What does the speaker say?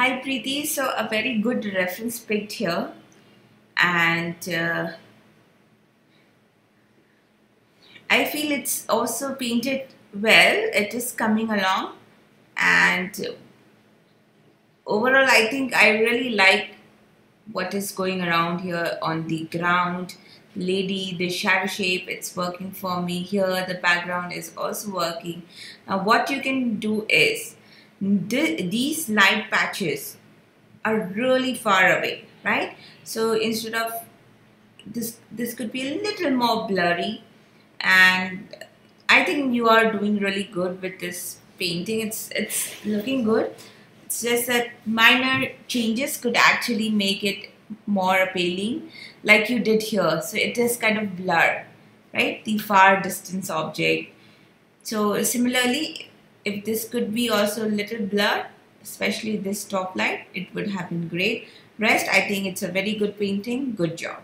Hi Preeti, so a very good reference picked here. And uh, I feel it's also painted well, it is coming along. And overall I think I really like what is going around here on the ground. Lady the shadow shape it's working for me. Here the background is also working. Now what you can do is these light patches are really far away right so instead of this this could be a little more blurry and I think you are doing really good with this painting it's it's looking good it's just that minor changes could actually make it more appealing like you did here. So it is kind of blur, right? The far distance object. So similarly, if this could be also a little blur, especially this top light, it would have been great. Rest, I think it's a very good painting. Good job.